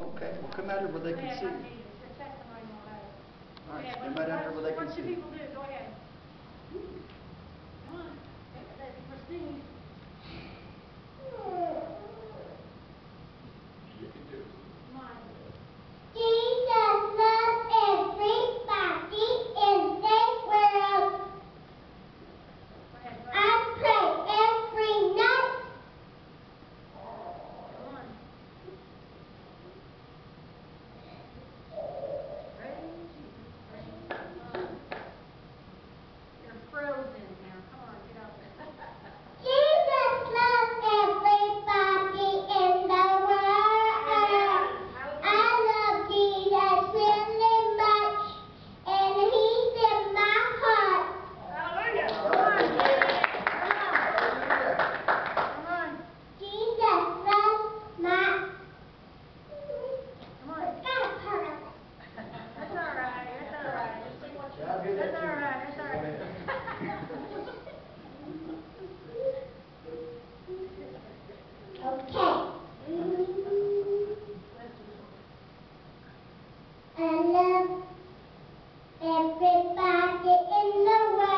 Okay, well, come out here where they can see. All right, come out here where they can see. the everybody in the world.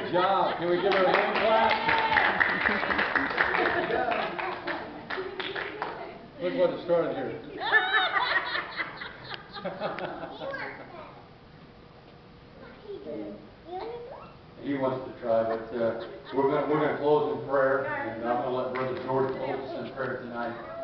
Good job. Can we give her a hand clap? Look what it started here. he wants to try, but uh, we're going we're gonna close in prayer, and I'm going to let Brother George close us in prayer tonight.